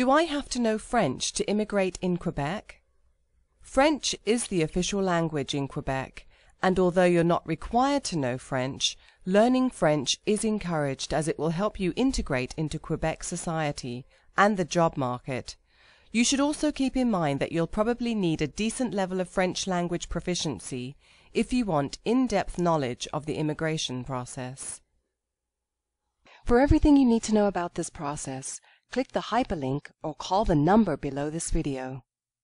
Do I have to know French to immigrate in Quebec? French is the official language in Quebec, and although you're not required to know French, learning French is encouraged as it will help you integrate into Quebec society and the job market. You should also keep in mind that you'll probably need a decent level of French language proficiency if you want in-depth knowledge of the immigration process. For everything you need to know about this process, click the hyperlink or call the number below this video.